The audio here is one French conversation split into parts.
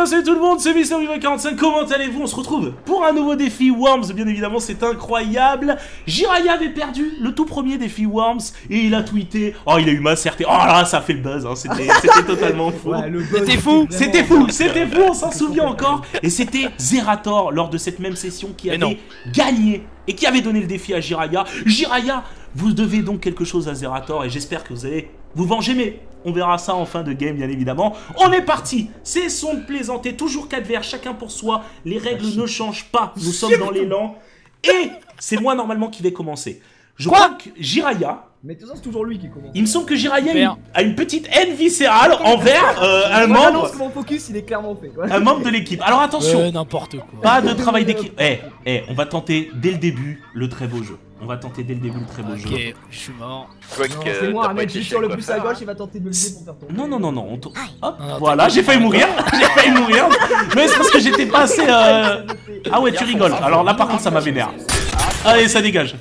bien salut tout le monde, c'est MrVivo45, comment allez-vous? On se retrouve pour un nouveau défi Worms, bien évidemment c'est incroyable. Jiraya avait perdu le tout premier défi Worms et il a tweeté, oh il a eu ma certé, oh là ça fait le buzz, hein. c'était totalement fou. C'était fou C'était fou, c'était fou, on s'en souvient encore. Et c'était Zerator lors de cette même session qui avait gagné et qui avait donné le défi à Jiraya Jiraya, vous devez donc quelque chose à Zerator et j'espère que vous allez vous venger mais on verra ça en fin de game, bien évidemment. On est parti C'est son de plaisanter, toujours 4 verres, chacun pour soi. Les règles ne changent pas, nous sommes dans l'élan. Et c'est moi, normalement, qui vais commencer. Je crois que Jiraya... Mais de toute façon, c'est toujours lui qui commence. Il me semble que Jiraya a une petite haine viscérale envers euh, un membre... mon focus, il est clairement fait. Un membre de l'équipe. Alors attention n'importe quoi. Pas de travail d'équipe. Eh, eh, on va tenter dès le début le très beau jeu. On va tenter dès le début le très beau jeu. Ok, je suis mort. C'est moi, un mec juste sur le plus à gauche, il va tenter de me lever pour faire tomber. Non, non, non, non. On Hop, voilà, j'ai failli mourir. j'ai failli mourir. Mais c'est parce que j'étais pas assez. Euh... Ah ouais, tu rigoles. Alors là, par contre, ça m'a vénère. Allez, ça dégage.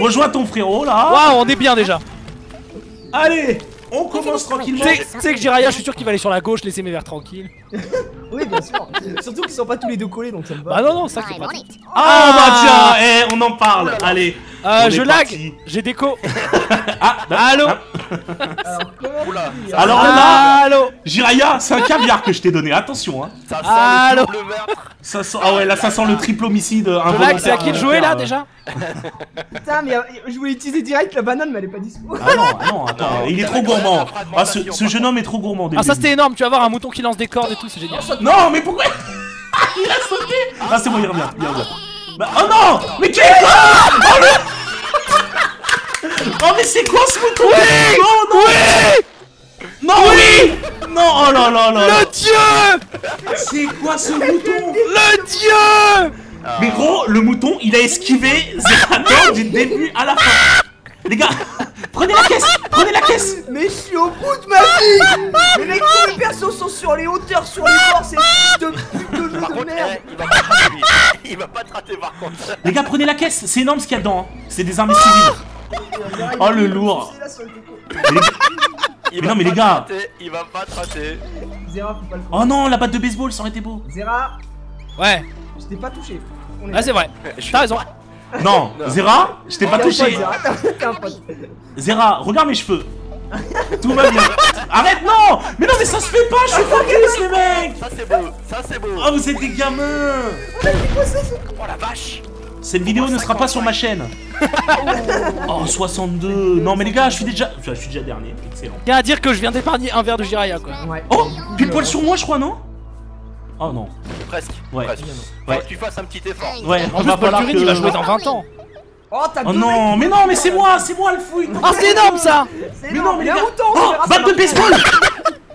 Rejoins ton frérot là. Waouh, on est bien déjà. Allez, on commence tranquillement. Tu sais que Jiraya, je suis sûr qu'il va aller sur la gauche, laisser mes verres tranquilles. oui, bien sûr. Surtout qu'ils sont pas tous les deux collés, donc ça me va. Bah non, non, ça c'est pas. Ah bah tiens, eh, on en parle. Allez. Euh, je lag. J'ai déco. ah, Allo. Alors là, Allo. Jiraya, c'est un caviar que je t'ai donné. Attention, hein. Ça sent le double Ça sent, ah ouais, là ça sent le triple homicide. Je lag, c'est à qui de jouer là déjà Putain, mais euh, je voulais utiliser direct la banane, mais elle est pas dispo. Ah non, ah non, attends, il est trop gourmand. Ah, ce jeune homme est trop gourmand. Ah, ça c'était énorme. Tu vas voir un mouton qui lance des cordes et tout, c'est génial. Non, mais pourquoi Il a sauté Ah, c'est bon, il revient, il revient. Bah, oh non Mais qui est oh, mais... oh, mais c'est quoi ce mouton Oui Non, non Oui Non, oui Non, oh là là là Le dieu C'est quoi ce mouton Le dieu Mais gros, le mouton, il a esquivé Zerator du début à la fin Les gars Prenez la caisse Prenez la caisse. Mais je suis au bout de ma vie. Mais mec, tous les persos sont sur les hauteurs, sur les bords, c'est de pute de jeu de merde. Il va pas te rater, il va pas te rater par contre. Les gars, prenez la caisse C'est énorme ce qu'il y a dedans hein. C'est des armes civiles. Oh le lourd. Mais non mais les gars. Il va pas te rater Zera, faut pas le Oh non, la batte de baseball, ça aurait été beau. Zera Ouais. Je t'ai pas touché. Ah c'est vrai. T'as raison non, Zera, je t'ai pas touché. Zera, regarde mes cheveux. Tout va bien. Arrête, non. Mais non, mais ça se fait pas, je suis focus, les mecs. Ça c'est beau, ça c'est beau. Oh, vous êtes des gamins. Oh la vache. Cette vidéo ne sera pas sur ma chaîne. Oh, 62 Non, mais les gars, je suis déjà... je suis déjà dernier, excellent. Tiens à dire que je viens d'épargner un verre de Jiraya, quoi. Oh Pile poil sur moi, je crois, non? Oh non. Presque. Ouais. Presque. Ouais. Faut que tu fasses un petit effort. Ouais, en plus, Paul Turin, il va jouer dans 20 ans. Oh, t'as Oh non, mais non, mais c'est moi, c'est moi le fouille. Oh, c'est énorme ça Mais non, mais les gars Oh, batte de baseball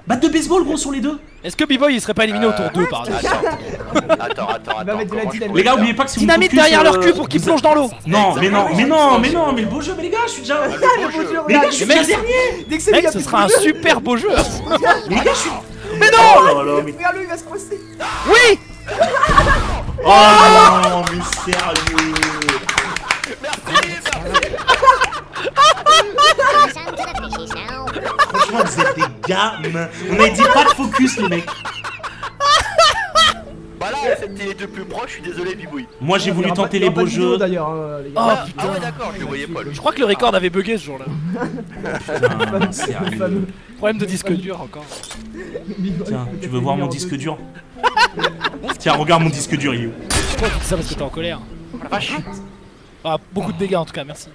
Batte de baseball, gros, sur les deux Est-ce que B-Boy il serait pas éliminé au tour 2 par exemple Attends, attends, attends. Les gars, oubliez pas que c'est Dynamite derrière leur cul pour qu'ils plongent dans l'eau Non, mais non, mais non, mais non, mais le beau jeu, mais les gars, je suis déjà. Les gars, je suis déjà dernier Dès que c'est Mec, ce sera un super beau jeu Les gars, je suis. Mais non Regarde-le, il va se coincer Oui Oh non, mais sérieux Franchement, vous êtes des gamins. On a dit pas de focus, les mecs. Bah là, c'était les deux plus proches, je suis désolé, Bibouille. Moi, j'ai voulu tenter les beaux jeux. d'ailleurs, Oh Ah ouais, d'accord, je le voyais pas. Je crois que le record avait bugué ce jour-là. Putain, sérieux. Problème de disque dur encore. Tiens, tu veux voir mon disque dur Tiens, regarde mon disque dur, il est où Pourquoi tu dis ça parce que t'es en colère la vache Ah, beaucoup de dégâts en tout cas, merci.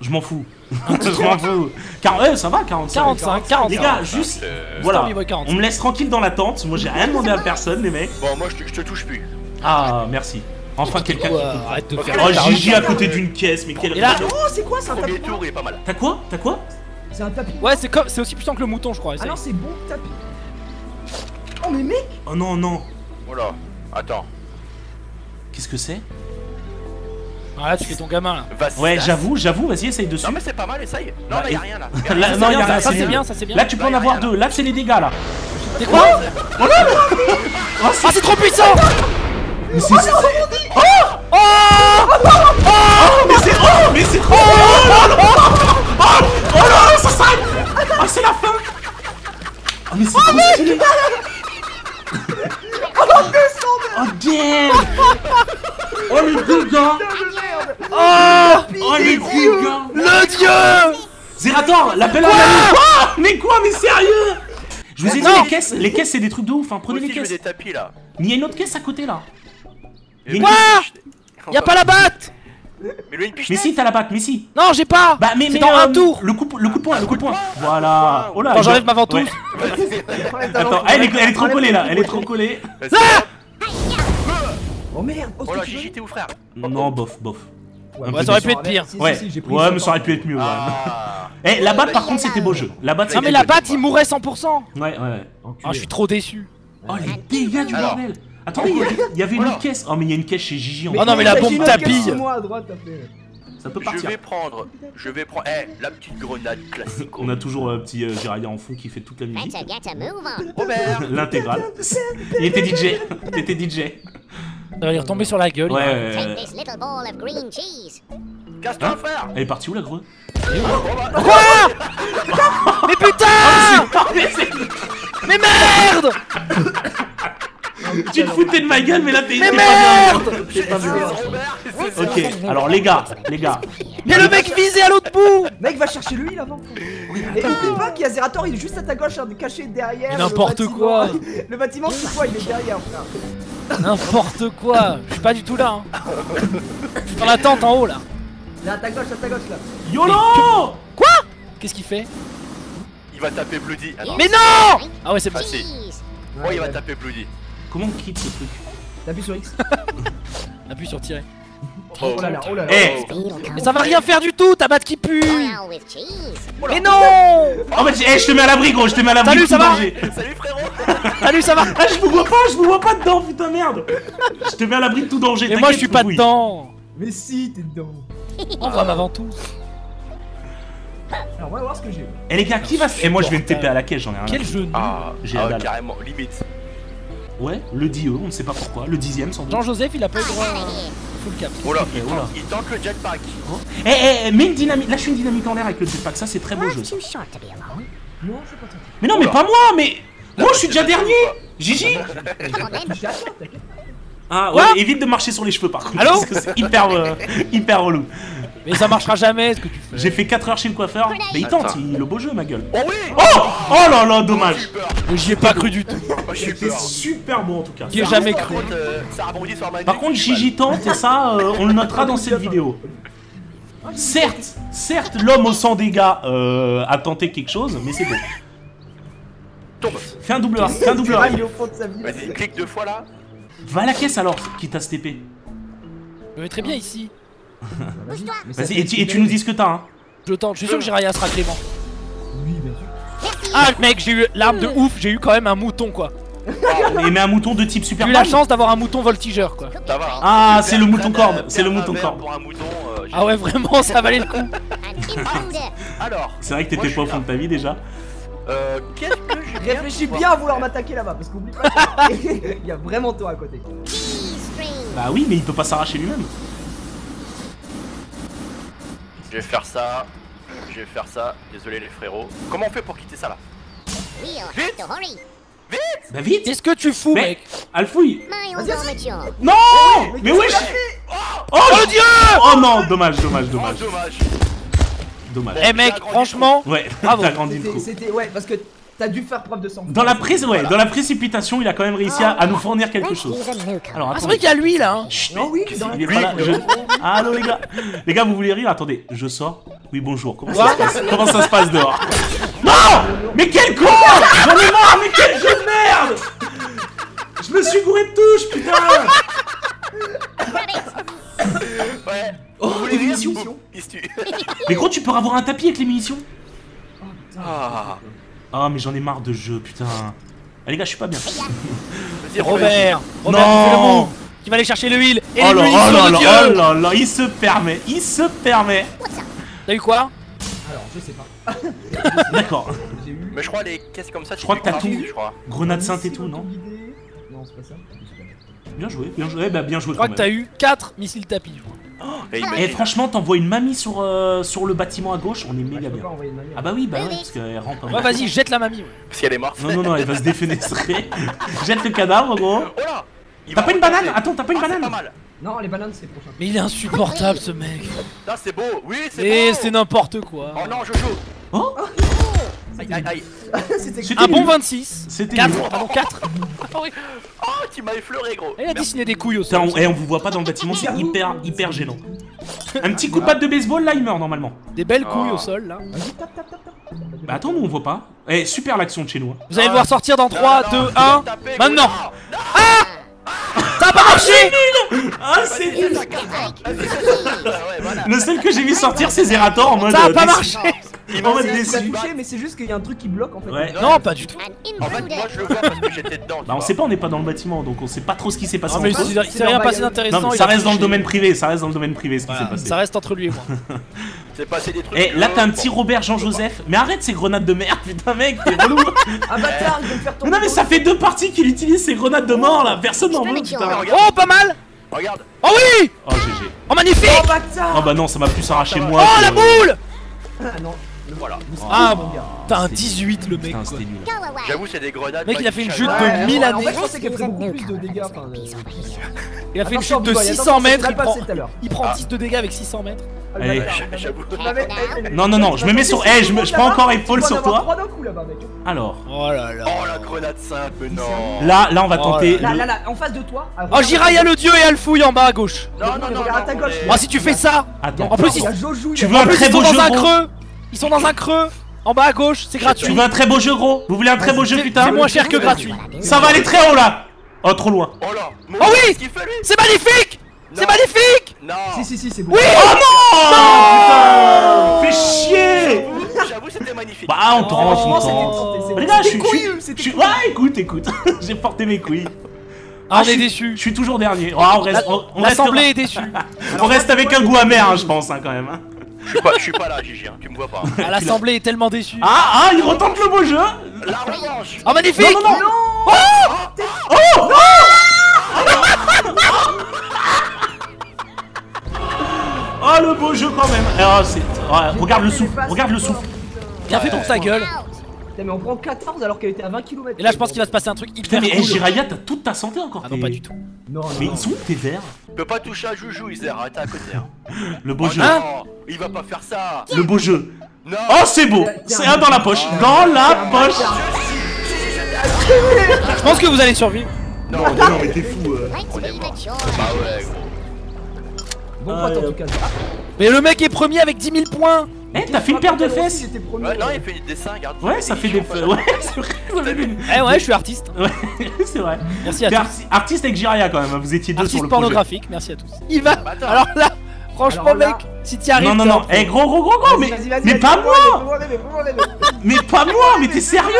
Je m'en fous. je m'en fous. Car, ouais, ça va, 45. 45, 45. Les gars, juste. Voilà. On me laisse tranquille dans la tente. Moi, j'ai rien demandé à personne, les mecs. Bon, moi, je te, touche plus. Ah, merci. Enfin, quelqu'un qui. Arrête de faire. Oh, Gigi à côté d'une caisse, mais quel. Et là, Oh, c'est quoi ça un Premier tapis tour, il est pas mal. T'as quoi? T'as quoi? C'est un tapis Ouais, c'est comme, c'est aussi puissant que le mouton, je crois. Ah non, c'est bon tapis Oh, mais mec Oh non, non. Oh là, attends. Qu'est-ce que c'est Ah là, tu fais ton gamin là. Ouais, j'avoue, j'avoue, vas-y, essaye dessus. Non, mais c'est pas mal, essaye. Non, là, y'a rien là. Là, non, y a rien, ça, c'est bien, ça, c'est bien. Là, tu peux en avoir rien, deux. Là, c'est les dégâts, là. C'est quoi Ah, c'est trop puissant Mais c'est. Oh Oh Oh, mais c'est. Oh, mais c'est trop. Oh là là Oh non, ça s'arrête. Oh c'est la fin. Oh, mais c'est oh, mec Oh, non, Oh, damn. Oh, les dégâts Oh. Oh, les dégâts Le dieu. Zerator, l'appel à la ah, Mais quoi, mais sérieux? Je vous ai dit, les caisses, les caisses, c'est des trucs de ouf, hein. Prenez les caisses. des. Il y a une autre caisse à côté, là. Y'a pas la batte. Mais lui, Mais si, t'as la batte, mais si. Non, j'ai pas Bah, mais, mais dans un euh, tour Le coup, le coup de poing, le coup de poing. Voilà. Oh là. J'enlève ma ventouse. Ouais. Attends, elle est, elle est trop collée là, elle est trop collée. Vas-y, hop. Oh merde Oh, Oh là, t'es où frère Non, bof, bof. Ouais, ça aurait pu être pire. Si, si, Ouais, si, j'ai pris ouais, mais ça aurait pu être mieux. Ouais. Ah. Eh, la batte par contre c'était beau jeu. La batte Non mais la batte, il mourrait 100% Ouais, ouais, ouais. Ah, je suis trop déçu. Oh les dégâts du Alors. bordel. Attendez, il y avait- il y avait une autre caisse. Oh mais il y a une caisse chez Gigi en Oh non, mais la bombe tapis. moi à droite. Ça peut Je partir. vais prendre, je vais prendre, eh, la petite grenade classique. On a toujours un petit euh, Jiraya en fond qui fait toute la musique. Robert, L'intégrale. Il était DJ. T'étais DJ. Va lui retomber sur la gueule. Ouais, il va- ouais, Take ouais. this little ball of green cheese. casse-toi frère. Elle est partie où la greu Mais putain Mais merde Tu te foutais de ma gueule, mais là t'es. Mais pas merde pas. Ok, alors les gars, les gars. Mais le mec visé à l'autre bout Mec, va chercher lui là-bas. Et oublie pas qu'il y a Zerator, il est juste à ta gauche, hein, caché derrière. N'importe quoi. Le bâtiment, c'est quoi Il est derrière, frère. N'importe quoi Je suis pas du tout là. hein. Je suis dans la tente en haut là. Là, à ta gauche, à ta gauche là. YOLO Qu'est-ce qu'il fait? Il va taper Bloody. Mais non Ah ouais, c'est. Cheese. Oh, il va taper Bloody. Comment on quitte ce truc T'appuies sur X. Appuie sur tirer. Oh là là, oh là là. Eh Speed will come Mais ça va rien faire du tout, ta batte qui pue. Mais non Oh bah eh, je te mets à l'abri gros, je te mets à l'abri Salut, de ça tout va danger. Salut frérot. Salut, ça va Ah je vous vois pas, je vous vois pas dedans, putain merde Je te mets à l'abri de tout danger. Mais moi je suis pas dedans Mais si, t'es dedans. On va ma ventouse. Alors, on va voir ce que j'ai. Eh les gars, qui va se... Eh moi je vais me taper à la caisse, j'en ai rien. Quel genou Ah, J'ai ah, carrément, limite. Ouais, le dit eux, on ne sait pas pourquoi. Le dixième sans doute. Jean-Joseph, il a pas eu le droit à full cap. Oh là, il, oh tente, il tente le jetpack. Eh eh, eh, mets une dynamite, lâche une dynamite en l'air avec le jetpack, ça c'est très beau jeu. Not ça. too short to be alone. Non, je sais pas ça. Mais non, mais Oula. pas moi, mais. Moi je suis déjà dernier Gigi. Ah ouais, évite de marcher sur les cheveux par contre. Allô Parce que c'est hyper, euh, hyper relou. Mais ça marchera jamais ce que tu fais. J'ai fait 4 heures chez le coiffeur, mais il tente, il le beau jeu ma gueule. Oh oui Oh Oh là là, dommage J'y ai pas cru du tout. Peur. super bon en tout cas. J'y ai jamais cru. euh, Par contre. Gigi tente et ça, euh, on le notera dans cette vidéo. Certes, certes, l'homme au sans dégâts euh, a tenté quelque chose, mais c'est bon. Tombe. Fais un double A, fais un double A. Vas-y, clique deux fois là. Va à la caisse alors, qui t'a STP. Je me très bien ici. Bouge-toi. Mais Vas-y, et tu, et tu nous dis ce que t'as, hein. Je tente, je suis sûr que Jiraya sera clément. Oui, bien sûr. Ah mec, j'ai eu l'arme de ouf, j'ai eu quand même un mouton quoi. Et mets un mouton de type J'ai super eu la chance d'avoir un mouton voltigeur quoi. Ça va. hein. Ah, c'est le mouton corbe, c'est le mouton mouton. euh, j'ai- Ah ouais vraiment ça valait le coup. Alors, C'est vrai que t'étais pas au fond de ta vie déjà. euh, qu'est-ce que j'ai Réfléchis bien à vouloir m'attaquer là-bas, parce qu'oublie pas, il y a vraiment toi à côté. Bah oui, mais il peut pas s'arracher lui-même. Je vais faire ça. Je vais faire ça. Désolé les frérots. Comment on fait pour quitter ça là? To hurry. Bah vite Qu'est-ce que tu fous mec? Alfouille. Non Mais wesh Oh Oh dieu Oh non, dommage, dommage, Oh, dommage, dommage. dommage. Eh mec, franchement, Ouais, Bravo. t'as grandi le coup. c'était, ouais, parce que t'as dû faire preuve de sang. Dans la, pré- ouais, dans la précipitation, il a quand même réussi à, à nous fournir quelque chose. Alors ah, c'est attendez. vrai qu'il y a lui là. hein. Chut, Non, oui, qu'est-ce dans la qu'il est pas là, je-. Allô les gars Les gars, vous voulez rire Attendez, je sors. Oui, bonjour. Comment ça, se passe Comment ça se passe dehors Non Mais quel con J'en ai marre, mais quel jeu de merde Je me suis gouré de touche, putain. Ouais. Oh, rire munitions Il. Mais gros, tu peux avoir un tapis avec les munitions Ah. Ah, mais j'en ai marre de jeu, putain. Ah, les gars, je suis pas bien. Vas-y, Robert, Robert, Non. Qui va aller chercher le heal et Oh les munitions oh de Dieu. oh là là, il se permet, il se permet. T'as eu quoi Alors, je sais pas. D'accord. Eu. Mais je crois les caisses comme ça, tu crois que t'as tout. Je crois. Grenade sainte et tout, non. Non, c'est pas ça. Je. Bien joué, bien joué. Eh bah, bien joué Je crois que t'as eu 4 missiles tapis. je crois. Et Et imagine. franchement, t'envoies une mamie sur, euh, sur le bâtiment à gauche, on est méga bien. Ah bah oui, bah ouais, parce qu'elle rentre en Ouais, vas-y, jette la mamie. ouais. Si elle est morte. Non, non, non, elle va se défenestrer. Jette le cadavre, gros. Oh là T'as pas une banane Attends, t'as pas une Ah, banane pas mal. Non, les bananes, c'est prochain. Mais il est insupportable ce mec. Là, c'est beau. Oui, c'est Et c'est n'importe quoi. Oh non, Jojo. Oh Aïe, aïe, aïe. Un bon nul. 26. C'était 4, nul. pardon 4. Oh, tu m'as effleuré, gros. Il a dessiné des couilles au Putain, sol. on, eh, on vous voit pas dans le bâtiment, c'est hyper, hyper gênant. Un petit coup de batte de baseball, là, il meurt normalement. Des belles couilles Oh. au sol là. Bah attends, nous on voit pas. Eh, super l'action de chez nous. hein. Vous allez Ah. le voir sortir dans 3, Non, 2, non, 1. tapez, gros. Maintenant. Non. Ça a pas marché Ah, c'est nul. Le seul que j'ai vu sortir, c'est Zerator en mode. Ça a euh, pas déçu. marché En m'a mode déçu. touché, mais c'est juste qu'il y a un truc qui bloque en fait. Ouais. Non, pas du tout. En fait, moi, je le vois parce que j'étais dedans. Bah on sait pas, on n'est pas dans le bâtiment, donc on sait pas trop ce qui s'est passé. Non mais il s'est rien passé d'intéressant. Non, mais il ça reste dans le domaine privé, ça reste dans le domaine privé ce qui s'est passé. Ça reste entre lui et moi. C'est passé des trucs. Eh, là t'as un petit Robert Jean-Joseph. Mais arrête ces grenades de merde, putain mec, t'es relou. Ah bâtard, il me faire tomber. non mais ça fait deux parties qu'il utilise ces grenades de mort là, personne n'en veut putain. Oh, pas mal Regarde. Oh oui Oh GG. Oh magnifique Oh bâtard Oh bah non, ça m'a plus arraché moi. Oh que- la boule Ah non, Voilà. Ah gars. T'as un C'était- 18 le mec. J'avoue, c'est des grenades. Mec, il a fait une chute de Ouais, 1000 ouais, En années. fait, je pensais qu'elle ferait beaucoup plus de dégâts. Enfin, Il a fait une chute de Boudoy, 600 attention, mètres, c'est il prend, passé tout à l'heure. il prend 10 de dégâts avec 600 mètres. Ah, Allez. Non, Non, non, je me mets sur. c'est Eh, je, me- bon, je prends encore épaule sur toi. trois d'un coup là-bas, mec. Alors, Oh là là. Oh, la grenade simple, non. là, là on va Oh tenter. Là, là, là, en face de toi. ah, Oh Jiraya le dieu et Alfouille en bas à gauche. Non, non, non. À ta gauche. Oh si tu fais ça Attends. En plus, Tu veux un très beau jeu Ils sont dans un creux En bas à gauche, c'est gratuit. Tu veux un très beau jeu gros Vous voulez un très beau jeu putain c'est moins cher que gratuit. Ça va aller très haut là Oh trop loin Oh là. Oh oui C'est magnifique C'est Non. magnifique Non. Si, si, si, c'est bon. Oui Oh putain Fais chier J'avoue, c'était magnifique. Bah on tente, on Franchement, tente c'était- c'était- Les gars, je suis. Ouais, écoute, écoute. J'ai porté mes couilles. Ah, on je est suis- déçus. Je suis toujours dernier. Oh, on reste, on, on L'assemblée est déçue. on reste avec un goût amer, hein, je pense, hein, quand même. Je suis pas, je suis pas là, Gigi, hein, tu me vois pas. Ah, L'assemblée est tellement déçue. Ah, ah, il retente le beau jeu. La revanche. Oh magnifique. Non, non, non. Oh, le beau jeu quand même. Oh, c'est... ouais, regarde le souffle, regarde le souffle. Bien fait pour ta gueule. Putain, mais on prend 14 alors qu'elle était à 20 km. Et là je pense qu'il va se passer un truc Putain, hyper mais eh, cool. Jiraya, t'as toute ta santé encore Ah non pas du tout. Non, non, Mais non. ils sont où tes verres? Tu peux pas toucher à Joujou, Iser, arrête à côté. Hein. Le beau Oh jeu, non, il va pas faire ça. le beau jeu Non. Oh, c'est beau C'est un dans la poche Dans la poche Je pense que vous allez survivre. non, Non, non, mais t'es fou euh. To be mature. Bah ouais, gros. Bon pote en tout cas. Ah, Mais le mec est premier avec 10 000 points. Eh, t'as fait une paire de fesses. Ouais, non, il fait des dessins, regarde. Ouais, ça fait des... Ouais, c'est vrai, Eh ouais, je suis artiste. Ouais, c'est vrai Merci à T'es tous. arti- artiste avec Jiraya quand même, hein, vous étiez deux sur Artiste le projet. pornographique, merci à tous. Il va. Bah. Alors là, franchement Alors là- mec, si t'y arrives. Non, non, non, eh gros, gros, gros, gros, mais, mais pas moi. Mais pas moi, mais t'es sérieux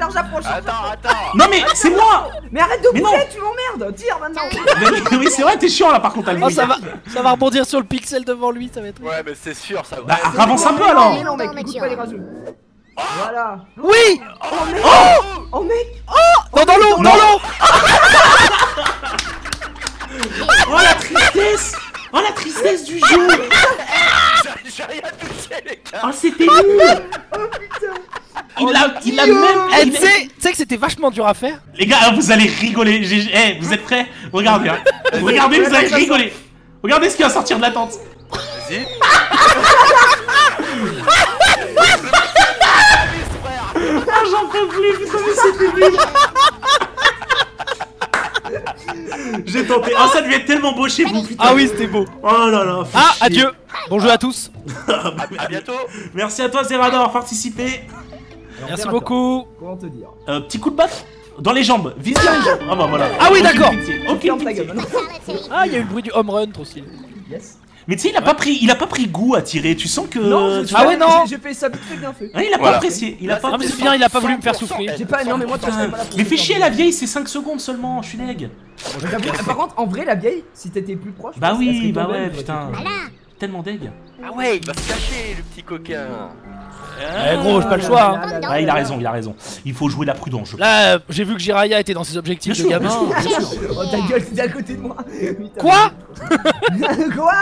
Charge charge Attends, attends. Non mais c'est moi Mais arrête de Mais bouger, non. tu m'emmerdes. Tire maintenant. Mais- Oui c'est vrai, t'es chiant là par contre, Alvin. Oh ça va, ça va rebondir sur le pixel devant lui, ça va être. Ouais, mais c'est sûr, ça va. Bah avance un peu alors Mais non, mec, écoute pas les rageux. Voilà. Oui Oh mec. Non dans l'eau, dans l'eau Oh la tristesse Oh la tristesse du jeu J'ai- rien touché, les gars. Oh c'était nul Oh. Il a, il a même... Eh, tu sais, que c'était vachement dur à faire. Les gars, vous allez rigoler. Eh, vous êtes prêts Regardez, hein. regardez, vous allez rigoler. Regardez ce qui va sortir de la tente. Vas-y. Ah, j'en peux plus, putain, mais c'était nul. J'ai tenté. Oh, ça devait être tellement beau chez vous, putain. Ah oui, c'était beau. Oh là là. Ah, chier. adieu. Bonjour à tous. Ah, bah, À bientôt. Merci à toi, Zera, d'avoir participé. Merci beaucoup. Comment te dire Euh, petit coup de batte dans les jambes. Vise bien les jambes. Ah bah voilà. Ah oui, d'accord. Aucune pitié. Ah, il y a eu le bruit du home run, trop stylé. Yes. Mais tu sais, il a pas pris, il a pas pris goût à tirer. Tu sens que. Non, tu Ah ouais, non. J'ai fait ça vite fait bien fait. Ah, il a Voilà. pas apprécié. Il a pas Ah mais c'est bien, il a pas voulu me faire souffler. J'ai pas. Non, mais moi, tu pas là Mais fais chier, la vieille, c'est 5 secondes seulement. Je suis deg. J'avoue, Par contre, en vrai, la vieille, si t'étais plus proche. Bah oui, bah ouais, putain. Tellement deg. Ah ouais, il va se cacher, le petit coquin. Eh gros, j'ai pas le choix. hein. Ouais, il a raison, il a raison. Il faut jouer la prudence. je Là, euh, j'ai vu que Jiraya était dans ses objectifs Bien de sûr, gamin. bien sûr, bien sûr. Oh ta gueule, t'étais à côté de moi. Putain. Quoi Quoi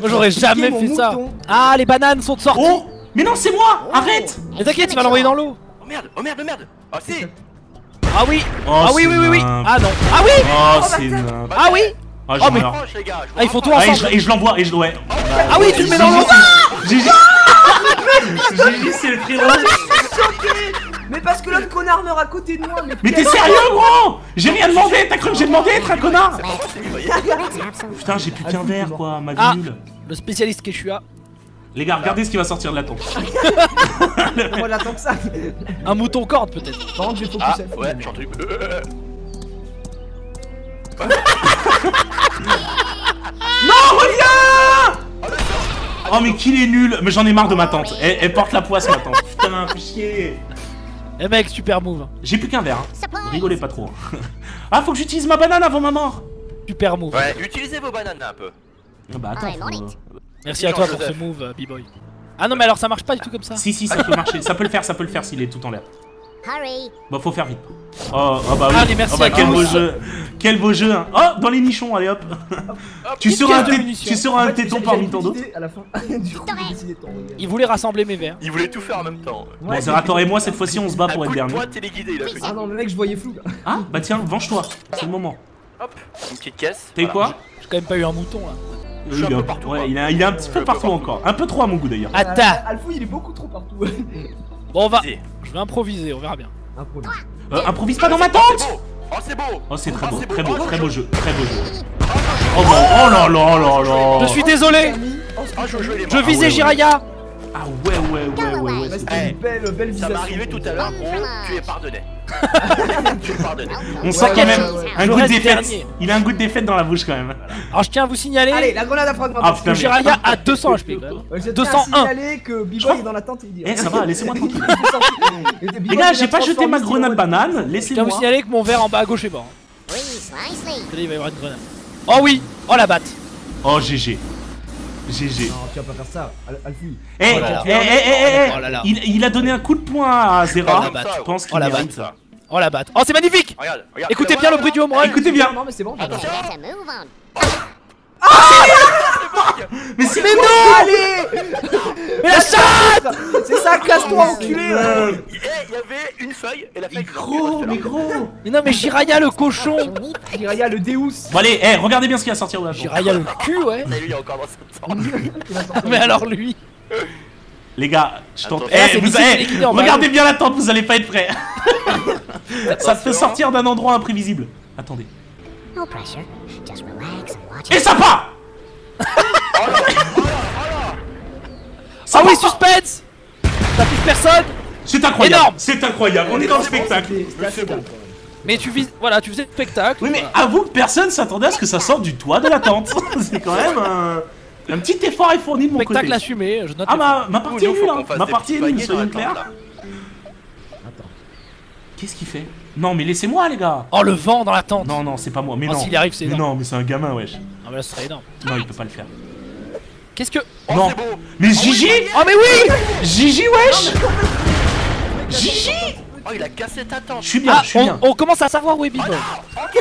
Moi j'aurais jamais fait ça. Ah, les bananes sont sorties. Oh Mais non, c'est moi Arrête Mais t'inquiète, il va l'envoyer dans l'eau. Oh merde, oh merde, merde. Ah si. Ah oui. Oh, Ah oui, c'est oui, oui, oui. nimp. Ah non. Ah oui. Oh, c'est nimp. Ah oui. Ah, je Oh, mais- meurs. Proche, les gars, je vous Ah, ils font tout rapproche. Ah, et je, ensemble. et je l'envoie, et je ouais. Ah oui, tu le mets dans l'eau Gigi, Gigi, c'est le frérot. Choqué Mais parce que l'autre connard meurt à côté de moi, mais. Mais t'es sérieux, gros? J'ai rien demandé, t'as cru que j'ai demandé d'être un connard Putain, j'ai plus qu'un verre, quoi, ma vie Ah. nulle. Le spécialiste Keshua. Les gars, regardez ce qui va sortir de la tombe. Moi j'attends que ça. Un mouton corde peut-être. Par contre, je vais focus Ah, ouais, j'ai entendu. Non, reviens Oh, mais qu'il est nul Mais j'en ai marre de ma tante. Elle, elle porte la poisse, ma tante. Putain, fais chier. Eh mec, super move. J'ai plus qu'un verre. Hein. Rigolez pas trop. ah, faut que j'utilise ma banane avant ma mort. Super move. Ouais, utilisez vos bananes un peu. Ah Bah attends. Faut- it. Merci à toi pour ce move, euh, B-Boy. Ah non, mais alors ça marche pas du tout comme ça. Si, si, ça peut marcher. Ça peut le faire, ça peut le faire s'il est tout en l'air. Hurry. Bah, faut faire vite. Oh, oh bah oui. Allez, merci oh, bah, à quel beau jeu. Quel beau jeu. hein. Oh, dans les nichons, allez hop. tu seras un, tu seras En téton parmi tant d'autres. À la fin, du coup. Il voulait rassembler mes verres. Ils voulaient tout faire en même temps. Bon, Zerator et moi, cette fois-ci, on se bat pour être dernier. poing téléguidé, il a fait. Ah non, mais mec, je voyais flou là. Ah, bah tiens, venge-toi. C'est le moment. Hop, une petite caisse. T'as eu Voilà. quoi J'ai quand même pas eu un mouton là. Je suis un il, est peu un- partout, ouais, quoi. il, est, il un petit peu partout encore. Un peu trop à mon goût d'ailleurs. Attends. Alfou, il est beaucoup trop partout. Bon, on va. Je vais improviser, on verra bien. Problème. Euh, improvise pas dans ma tente Oh, c'est beau. Oh, c'est très Oh, beau, très beau, Oh, très beau jeu, très beau jeu. Oh, bon, oh là là là là. Je suis désolé. Ah, je visais ouais. Jiraya Ah ouais, ouais, ouais, ouais, ouais. C'est C'était une belle, belle Ça m'est arrivé tout à l'heure, gros, tu es pardonné. tu es pardonné. On sent quand même un goût de défaite. Il a un goût de défaite dans la bouche quand même. Alors je tiens à vous signaler Allez, la grenade à Ah fragmentation. putain. Jiraya a 200 HP quand même. Ouais, je tiens à 201. signaler que B-Boy est dans la tente et il dit. Eh, ça va, laissez-moi tranquille. Les gars, j'ai pas jeté ma grenade banane, Je tiens à vous laissez-moi. signaler que mon verre en bas à gauche est mort. Là, il va y avoir une grenade. Oh oui Oh la batte Oh, GG. GG. Non, tu vas pas faire ça, Al- Alfou. Eh, Oh eh, eh, eh, eh, Oh là là. il, a donné un coup de poing à Oh Zera. la batte. Je pense qu'il Oh la mérite batte. ça. Oh la batte Oh c'est magnifique Regarde, regarde. Écoutez bien le bruit du home Ah, run Écoutez bien. Non, mais c'est bon. Attention. On. Mais c'est Mais non Allez Mais la chatte C'est ça, casse-toi, enculé là. Eh, il y avait une feuille et la feuille. Gros, mais gros. Mais non mais Jiraya le cochon Jiraya, le Deus. Bon, allez, eh, regardez bien ce qui va sortir de la. Jiraya le cul ouais il y a encore dans cette. Mais alors lui Les gars, je tente. Eh, Ah, vous- eh, regardez gauche. bien la tente, vous allez pas être prêts. Ça peut Attention. sortir d'un endroit imprévisible. Attendez. No pressure. Just relax Et ça part Ça Ah oui suspense Ça touche personne C'est incroyable. Énorme. C'est incroyable. On est dans le spectacle. Mais tu vis... Voilà, tu faisais le spectacle. Oui, mais avoue que personne s'attendait à ce que ça sorte du toit de la tente. C'est quand même un, un petit effort est fourni de mon Spectacle côté. assumé, je note. Ah, ma, ma partie est nulle, hein. Ma partie est nulle, soyons clairs. là. Qu'est-ce qu'il fait? Non, mais laissez-moi, les gars. Oh le vent dans la tente Non, non, c'est pas moi. Mais Oh, non. s'il y arrive, c'est Mais non, mais c'est un gamin, wesh. Ah mais là ce serait énorme. Non, il peut pas le faire. Qu'est-ce que... Oh, non. c'est beau. Mais Gigi Oh mais oui Gigi, wesh Gigi Oh, il a cassé ta tente. Je suis bien, Ah, je suis on, bien. on commence à savoir où est Oh Big non Ok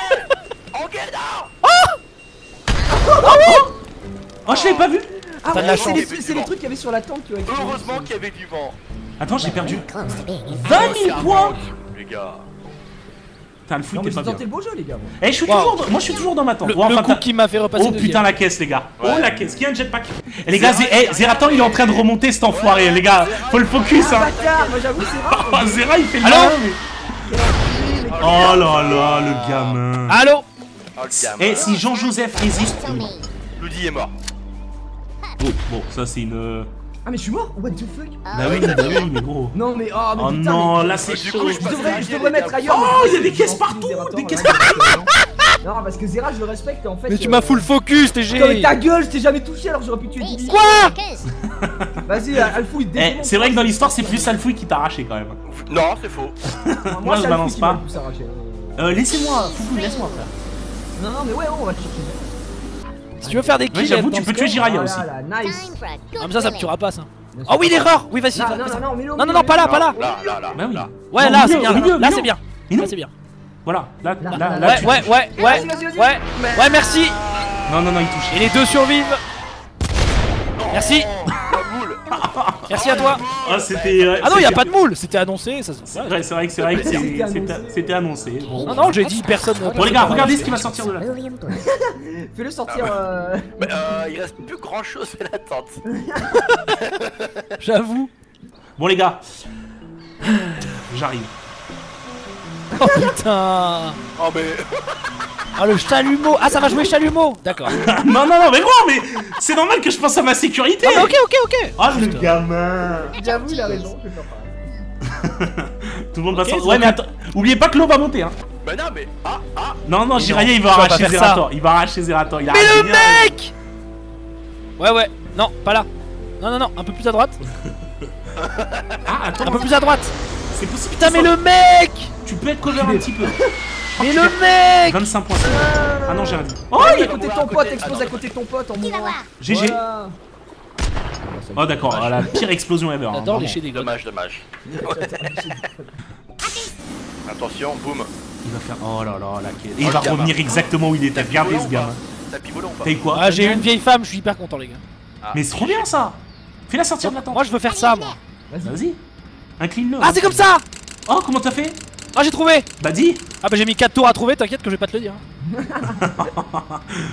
Ok, non Oh, je l'avais pas vu Ah ouais, c'est les, c'est les trucs qu'il y avait sur la tente ont été. Heureusement qu'il y avait du vent. Attends, j'ai perdu. Close to being in. 20 C'est 000 un points vent, Les gars. Putain, le foot, t'es pas bien. le beau jeu, les gars. moi. Eh, je suis Wow. toujours dans- Moi, je suis toujours dans ma tente. Le, Ouais, le enfin, coup t'as- qui m'a fait repasser Oh putain la caisse les gars Oh la caisse Qui a un jetpack? Et les gars Zé- eh, Zerator il est en train de remonter cet enfoiré les gars Faut le focus Ah, hein bâtard, moi j'avoue, c'est rare. Oh Zera il fait le Allô malin, mais- Oh là là le gamin Allô Oh, le gamin. Eh si Jean-Joseph résiste. Ludi est mort. Bon ça c'est une... Ah, mais je suis mort. What the fuck? Bah oui bah oui mais gros Non, mais oh, mais Oh putain. non mais- là c'est Du chaud coup, je Je passe devrais, je mettre ailleurs. Oh, il y a des caisses partout, des caisses non. Non, parce que Zera, je le respecte en fait. Mais tu euh, m'as full focus, Putain, mais TG ta gueule, je t'ai jamais touché alors j'aurais pu tuer Didi. Quoi. Vas-y, Alfou, il te Eh c'est vrai que dans l'histoire c'est plus Alfouille qui t'a arraché quand même Non, c'est faux. Moi, moi, je balance pas. m'a le plus arraché. Euh laissez-moi Foufou laisse-moi frère Non, non, mais ouais, ouais, on va le chercher. Si tu veux faire des Oui kills j'avoue tu peux tuer Jiraya aussi. nice. Good Ah mais ça, ça me tuera pas ça. Oh oui l'erreur. Oui vas-y, Non, non, non, pas là, pas là. Là, là, là. Bah là. Ouais là c'est bien, là c'est bien. Là c'est bien. Voilà là Là, là là, là Ouais tu ouais ouais ouais. Ouais Ouais merci. Non non non il touche. Et les deux survivent. Merci Merci à toi. Ah, c'était. euh, Ah non, y a pas de moule, c'était annoncé, ça se C'est vrai, c'est vrai que c'est vrai que c'est- C'était annoncé. Bon. Non, non, j'ai dit personne. Bon les gars, regardez ce qui va sortir de là. Fais-le sortir. euh, Mais euh, il reste plus grand chose à l'attente. J'avoue. Bon les gars, j'arrive. Oh putain. Oh mais. Ah le chalumeau. Ah ça va jouer chalumeau. D'accord. non non non mais gros mais c'est normal que je pense à ma sécurité. Ah mais ok ok ok. Ah le gamin. J'avoue, il a raison. Je vais faire pareil. Tout le monde va sortir. Ouais mais attends, oubliez pas que l'eau va monter hein. Bah non mais. Ah ah Non non, Jiraya il va arracher Zerator. Il va arracher Zerator. Il a Mais le mec Ouais ouais. Non, pas là. Non non non, un peu plus à droite. Ah attends, Un peu plus à droite. c'est possible. Putain mais le mec Tu peux être cover un petit peu. Mais le mec 25 points. Ah non j'ai un dit. Oh à il- côté de ton pote, explose à côté de ton pote en mourant. GG. Oh d'accord, la pire explosion ever. hein, J'adore lécher des. Dommage, dommage. Attention, boum. Il va faire. Oh là là, la quête. Et Oh, il va revenir exactement où il était. Regardez ce gamin. pas T'as eu quoi Ah j'ai eu une vieille femme, je suis hyper content les gars. Ah, Mais c'est trop bien ça Fais-la sortir de la tente Moi je veux faire ça moi. Vas-y Incline-le Ah c'est comme ça Oh comment t'as fait? Ah j'ai trouvé. Bah dis. Ah bah j'ai mis 4 tours à trouver, t'inquiète que je vais pas te le dire.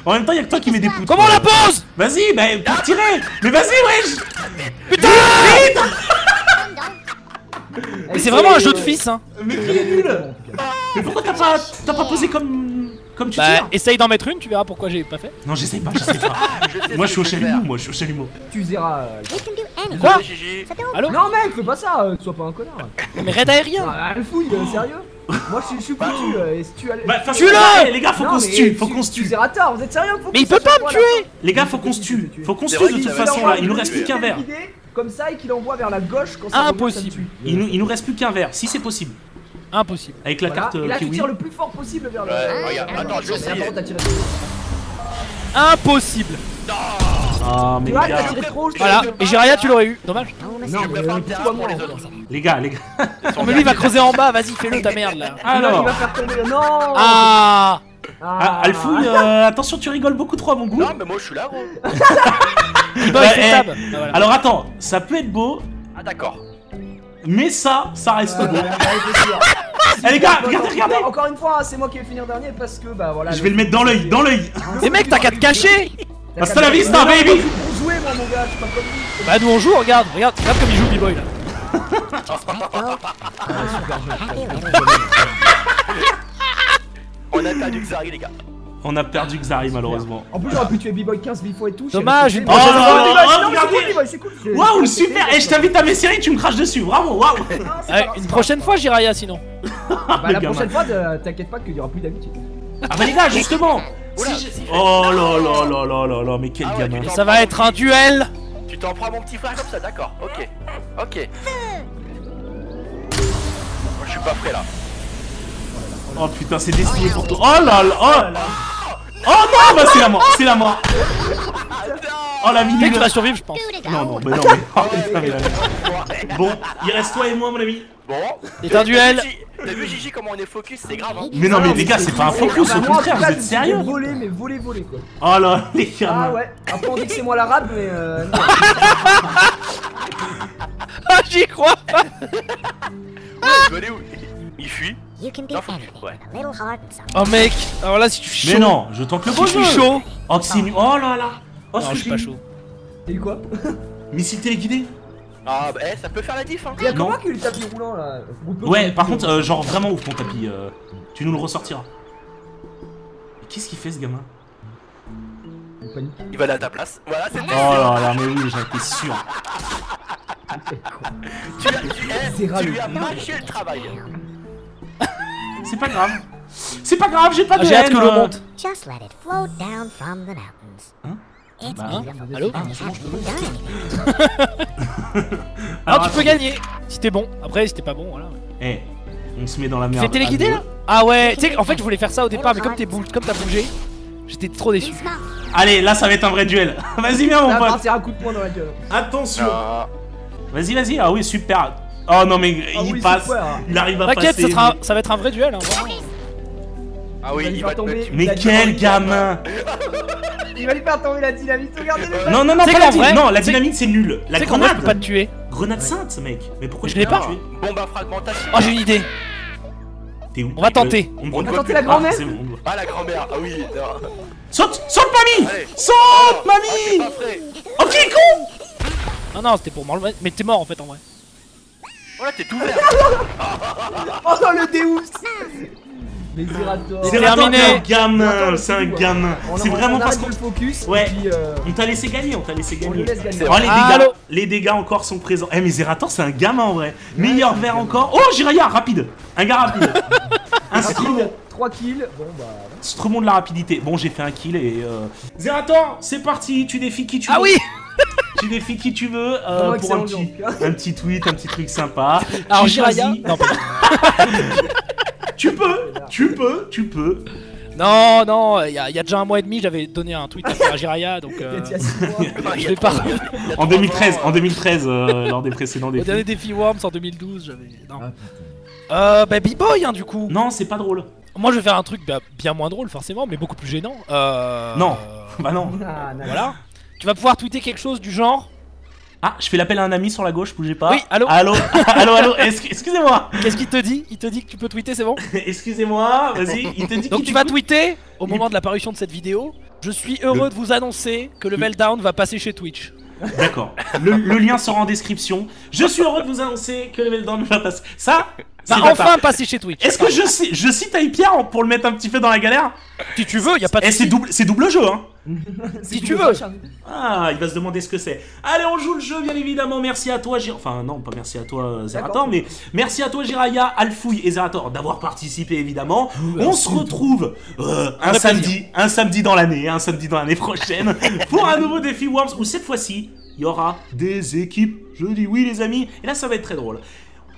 En même temps y'a que toi qui mets des poutres. Comment on la pose? Vas-y bah pour tirer. Mais vas-y wesh. Putain. Mais c'est vraiment un jeu de fils hein. Mais quel est nul. Mais pourquoi t'as pas, t'as pas posé comme, comme tu Bah tires essaye d'en mettre une, tu verras pourquoi j'ai pas fait. Non j'essaye pas, j'essaye pas je Moi je suis au chalumeau, moi je suis au chalumeau Tu zéras. euh. Quoi Allô Non, mec, fais pas ça, euh, sois pas un connard. Mais raid aérien Ah, le fouille, euh, sérieux Moi, je suis- je suis foutu. euh, et si tu as. Bah Tue-le les gars, faut qu'on se tue, faut qu'on se tu tue Zerator, vous êtes sérieux Mais il peut pas me tuer Les gars faut qu'on se tue, faut qu'on se tue de toute façon là, il nous reste plus qu'un verre Comme ça, et qu'il envoie vers la gauche quand ça revient, ça me Impossible. tue. il nous, il nous reste plus qu'un verre, si c'est possible Impossible. Avec la Voilà, carte Et euh, là, tu Kiwi tires le plus fort possible vers le. Ouais, regarde, attends, je tiré. Impossible Ah mais Tu vois, les t'as gars, tiré trop. je Voilà, et Jiraya tu l'aurais eu, dommage. No Non, mais euh, les autres. les gars, les gars mais lui il va creuser en bas, vas-y fais-le ta merde là. Ah, non, Alors, il va faire tomber. Non Ah ah, Alfouille, euh, attention tu rigoles beaucoup trop à mon goût Non, mais moi je suis là, gros. Il Ouais, fait eh. Ah, voilà. Alors attends, ça peut être beau, Ah, d'accord. Mais ça, ça reste sûr. Eh les gars, Bon, regardez, regardez Encore une fois, c'est moi qui vais finir dernier parce que bah voilà. Je vais le mettre dans l'œil, dans l'œil Mais mec t'as qu'à te cacher Hasta la vista, baby jouer, moi, mon gars, je suis pas comme lui. Bah nous on joue, regarde, regarde, regarde comme il joue B-Boy là. Little On a perdu Xari, les gars. On a perdu Xari malheureusement. En plus, j'aurais pu tuer B-Boy 15 mille fois et tout. Dommage, j'ai une Oh prochaine là fois. c'est cool. J'ai- Waouh, super Et je t'invite à mes séries, tu me craches dessus, bravo, waouh une prochaine fois Jiraya sinon. Bah, la prochaine fois, de- t'inquiète pas qu'il y aura plus d'habitude. Ah bah les gars, justement Oh là là là là là là, mais quel Ah gamin Ça va être un duel Tu t'en prends mon petit frère comme ça, d'accord. Ok. Ok. Moi, je suis pas prêt là. Oh putain, c'est destiné pour toi Oh là là Oh, oh non, bah c'est la mort, c'est la mort Oh la Mec minute tu vas survivre je pense. Non, non, mais non, mais... Oh, putain, mais la- Bon, il reste toi et moi, mon ami Bon. C'est un duel. T'as vu, Gigi- comment on est focus, c'est grave. Hein. Mais non, mais les gars, c'est pas un focus, au contraire, vous êtes sérieux Voler, mais voler, voler quoi. Oh là, les Ah gars ouais. Après, on dit que c'est moi l'arabe, mais euh. non. Ah j'y crois pas Ouais, où? Il fuit. A Oh mec, alors là si tu suis Mais chaud. non, je tente le beau Si je jeu suis chaud. Oh, que c'est nul Oh là là Oh, Non je suis j'ai pas eu. chaud. T'as eu quoi Missile téléguidé Ah, bah, eh, ça peut faire la diff, hein. Il y a que Non. moi qui ai eu le tapis roulant là. Ouais, par contre, euh, genre vraiment ouf ton tapis. euh, tu nous le ressortiras. Mais qu'est-ce qu'il fait ce gamin Il va aller à ta place. Voilà, c'est Oh là là, mais oui, j'en étais sûr. Tu, as- tu, Zéra, tu lui as mâché le travail. C'est pas grave. C'est pas grave, j'ai pas Ah, de J'ai hâte que l'eau euh. monte. Just let it float down from the mountains. Hein It's Bah, beautiful. Allô and you haven't even done anything. Alors tu peux gagner si t'es bon. Après si t'es pas bon voilà. Eh, on se met dans la Tu merde. fais téléguider à là. Ah ouais, tu sais en fait je voulais faire ça au départ mais comme t'es bou- comme t'as bougé, j'étais trop déçu. Allez, là ça va être un vrai duel. vas-y, viens mon pote. partir un coup de poing dans la gueule. Attention. Ah, Vas-y, vas-y. Ah oui, super. Oh non, mais Ah il oui, passe. super. Il arrive à T'inquiète, passer. ça, sera- mais- ça va être un vrai duel. Hein, vraiment. ah oui, Il va il va te tomber. mettre. Mais quel gamin Il va lui faire tomber la dynamite, regardez le Non, non, non, pas la dynamite. vrai, Non, la c'est- dynamite c'est nul. La je peux pas grenade. te tuer. Grenade sainte, mec. Mais pourquoi Je l'ai pas. Bombe à fragmentation. Oh, j'ai une idée. T'es où On va tenter. On, On va tenter la grand-mère Ah, voit. Ah, la grand-mère. Ah oui. non. Saute Saute, mamie. Saute, Ah, mamie. Oh, qui est con Ah non, c'était pour m'enlever. Mais t'es mort en fait en vrai. Oh là, t'es tout vert. Oh non, le Deus. C'est terminé. t'es un gamin, c'est un gamin. C'est vraiment parce qu'on focus. Ouais. euh, on t'a laissé gagner, on t'a laissé gagner. laisse gagner. C'est Oh les dégâts, les dégâts encore sont présents. Eh mais Zerator c'est un gamin en vrai. Meilleur c'est vert gamin. encore. Oh Jiraya, rapide. Un gars rapide. un Rapide, Strumon. 3 kills. Bon bah. Strumon de la rapidité. Bon j'ai fait un kill et euh... Zerator, c'est parti. Tu défies qui tu veux. Ah oui Tu défies qui tu veux euh, pour un petit, un petit tweet, un petit truc sympa. Alors Tu Jiraya. choisis- Non, pas- Tu peux, tu peux, tu peux. non, non, il y, a il y a déjà un mois et demi, j'avais donné un tweet à Jiraya, donc Il y a- euh, il y a six mois. je vais pas. En 2013, en 2013, euh, lors des précédents défis. dernier défi Worms en 2012, j'avais. Non. Ah. Euh, bah B-Boy, hein, du coup. Non, c'est pas drôle. Moi, je vais faire un truc bah, bien moins drôle, forcément, mais beaucoup plus gênant. Euh... Non. Bah non. Ah. Voilà. Tu vas pouvoir tweeter quelque chose du genre. Ah, je fais l'appel à un ami sur la gauche, bougez pas. Oui, allô Allô, allô, allô. Excu- Excusez-moi. Qu'est-ce qu'il te dit? Il te dit que tu peux tweeter, c'est bon? Excusez-moi, vas-y, il te dit Donc tu vas tweeter au moment de l'apparition de cette vidéo. Je suis heureux de vous annoncer que Level Down va passer chez Twitch. D'accord. Le, le lien sera en description. Je suis heureux de vous annoncer que Level Down va passer. Ça, c'est Va bâtard. enfin passer chez Twitch. Est-ce que je, ci- je cite Pierre pour le mettre un petit peu dans la galère Si tu veux, y a pas de Eh, c'est double, c'est double jeu, hein Si tu veux. Ah, il va se demander ce que c'est. Allez, on joue le jeu, bien évidemment. Merci à toi, Gir... Enfin, non, pas merci à toi, euh, Zerator, mais merci à toi, Jiraya, Alfouille et Zerator d'avoir participé, évidemment. On se retrouve euh, un samedi, un samedi dans l'année, un samedi dans l'année prochaine, pour un nouveau défi Worms, où cette fois-ci, il y aura des équipes. Je dis oui, les amis, et là, ça va être très drôle.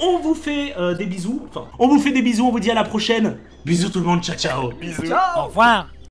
On vous fait euh, des bisous, enfin, on vous fait des bisous, on vous dit à la prochaine. Bisous tout le monde, ciao ciao. Bisous. Au revoir.